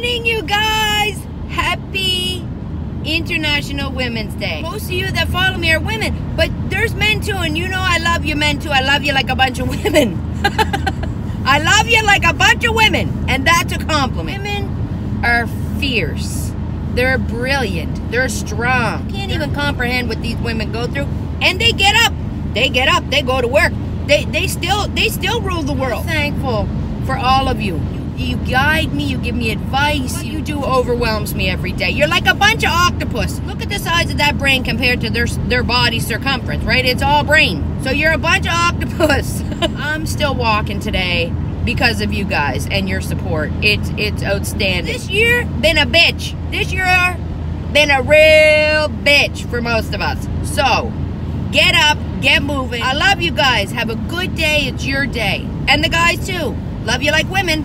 morning, you guys. Happy International Women's Day. Most of you that follow me are women, but there's men too, and you know I love you men too. I love you like a bunch of women. I love you like a bunch of women, and that's a compliment. Women are fierce. They're brilliant. They're strong. Can't even comprehend what these women go through, and they get up. They get up. They go to work. They they still they still rule the world. thankful for all of you. You, you guide me. You give me advice. What you do overwhelms me every day. You're like a bunch of octopus. Look at the size of that brain compared to their their body circumference. Right? It's all brain. So you're a bunch of octopus. I'm still walking today because of you guys and your support. It's it's outstanding. This year been a bitch. This year been a real bitch for most of us. So get up, get moving. I love you guys. Have a good day. It's your day. And the guys too. Love you like women.